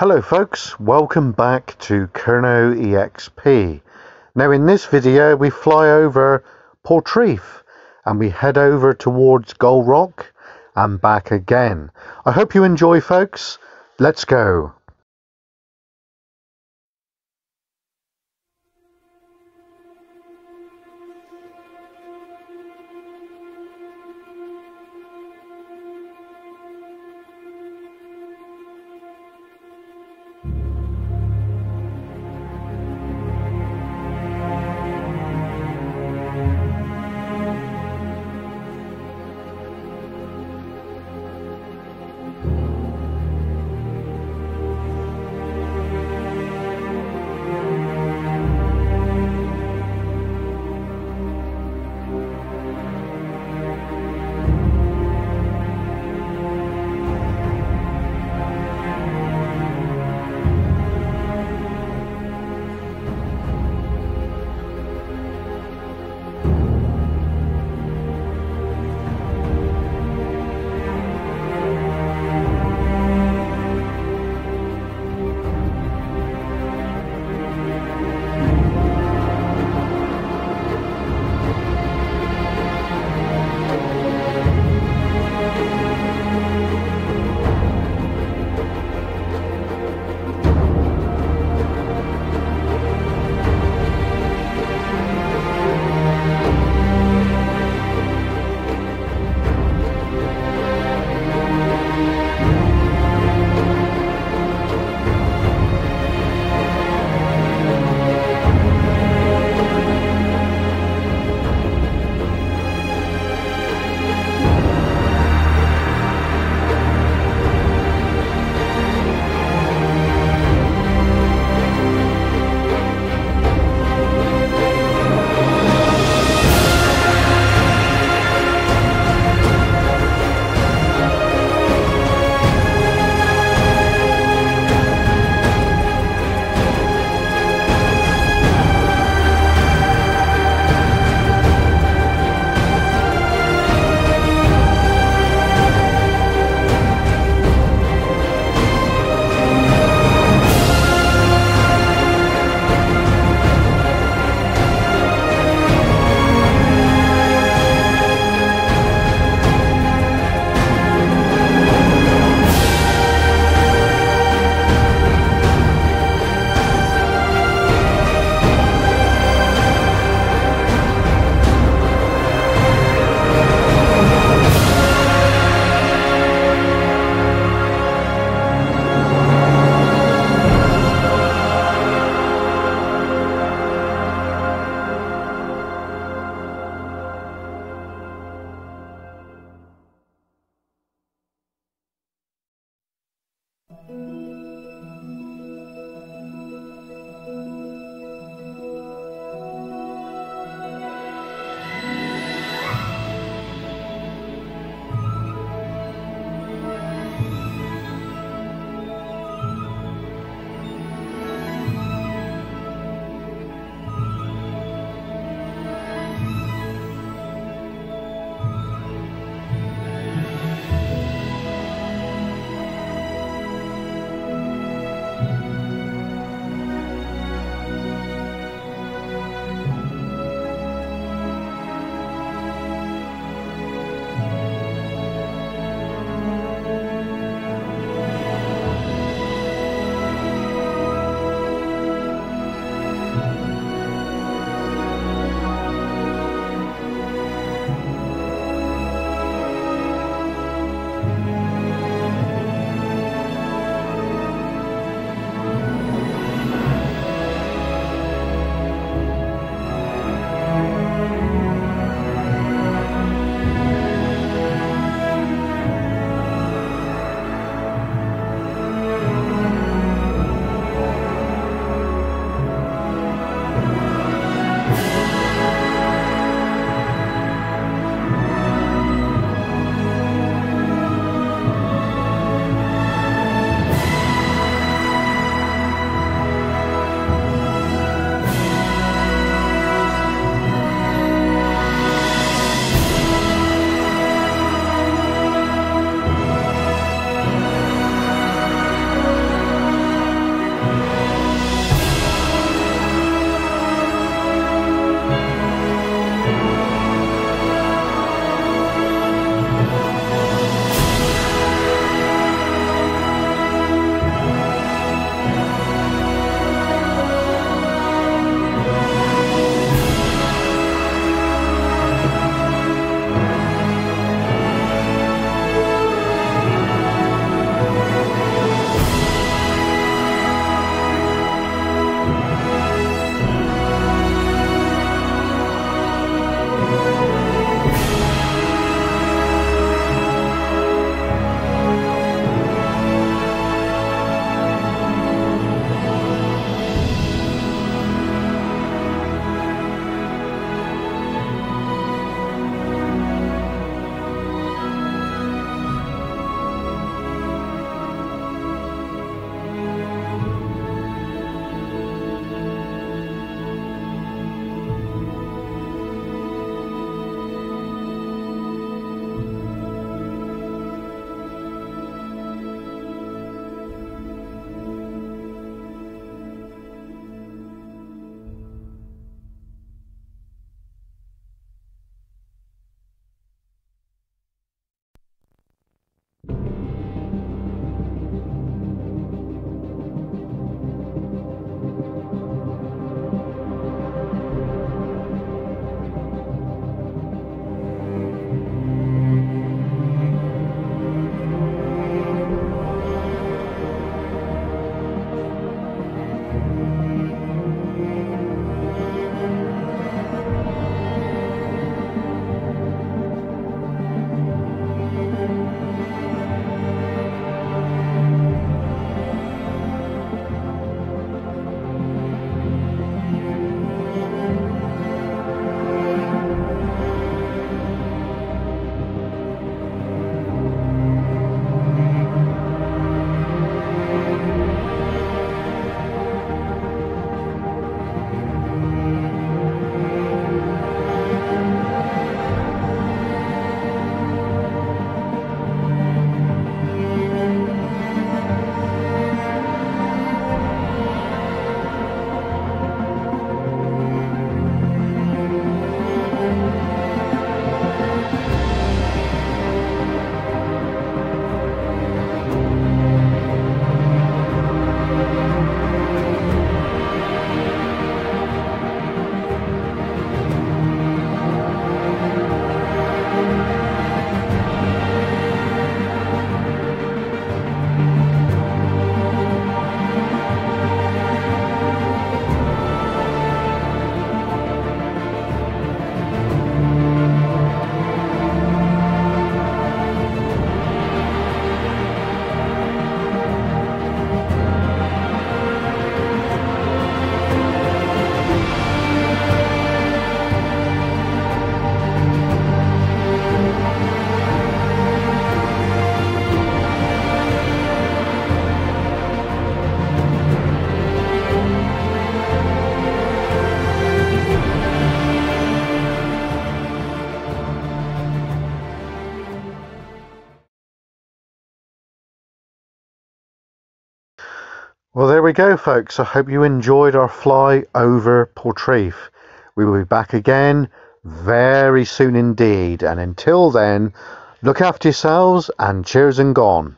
Hello folks, welcome back to Kernow EXP. Now in this video we fly over Portreath and we head over towards Gull Rock and back again. I hope you enjoy folks. Let's go. Well, there we go, folks. I hope you enjoyed our fly over Portreath. We will be back again very soon indeed. And until then, look after yourselves and cheers and gone.